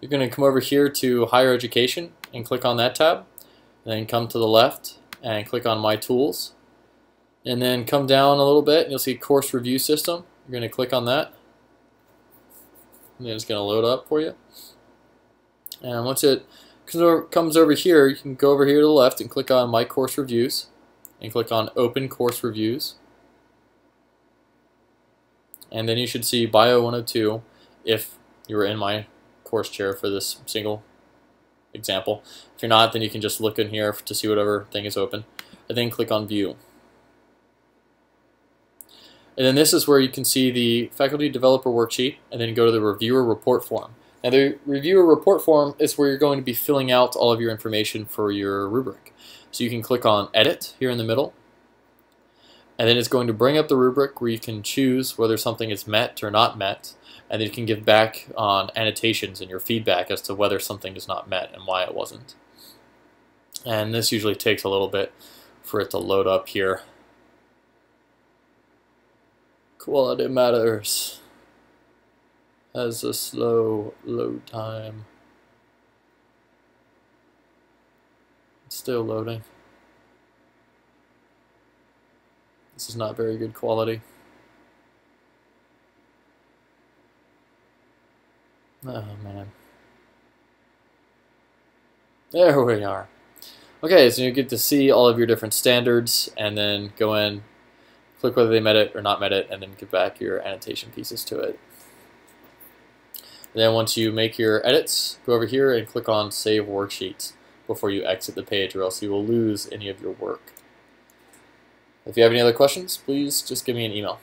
you're going to come over here to Higher Education and click on that tab. Then come to the left and click on My Tools. And then come down a little bit and you'll see Course Review System. You're going to click on that. And it's going to load up for you. And once it comes over here, you can go over here to the left and click on My Course Reviews and click on Open Course Reviews. And then you should see Bio 102 if you were in my course chair for this single example. If you're not, then you can just look in here to see whatever thing is open. And then click on View. And then this is where you can see the faculty developer worksheet and then go to the reviewer report form. Now the reviewer report form is where you're going to be filling out all of your information for your rubric. So you can click on edit here in the middle and then it's going to bring up the rubric where you can choose whether something is met or not met and then you can give back on annotations and your feedback as to whether something is not met and why it wasn't. And this usually takes a little bit for it to load up here. Quality matters. Has a slow load time. It's still loading. This is not very good quality. Oh man. There we are. Okay, so you get to see all of your different standards and then go in click whether they met it or not met it, and then give back your annotation pieces to it. And then once you make your edits, go over here and click on Save Worksheets before you exit the page, or else you will lose any of your work. If you have any other questions, please just give me an email.